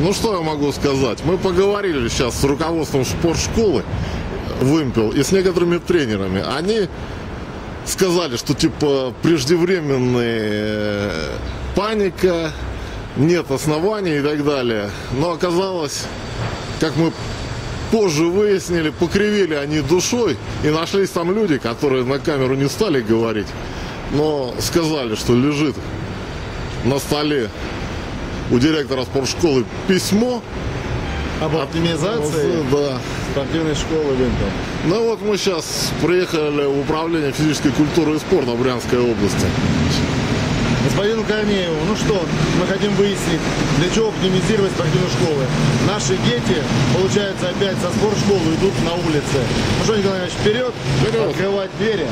Ну что я могу сказать? Мы поговорили сейчас с руководством спортшколы «Вымпел» и с некоторыми тренерами. Они сказали, что типа преждевременная э, паника, нет оснований и так далее. Но оказалось, как мы позже выяснили, покривили они душой и нашлись там люди, которые на камеру не стали говорить, но сказали, что лежит на столе у директора спортшколы письмо. Об оптимизации Да. спортивной школы Винтон. Ну вот мы сейчас приехали в управление физической культуры и спорта Брянской области. Господину Корнееву, ну что, мы хотим выяснить, для чего оптимизировать спортивную школу. Наши дети, получается, опять со спортшколы идут на улице. Ну что, Николай Иванович, вперед, Вперед. открывать двери.